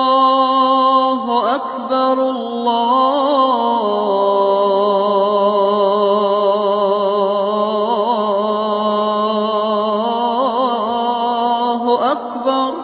الله أكبر الله أكبر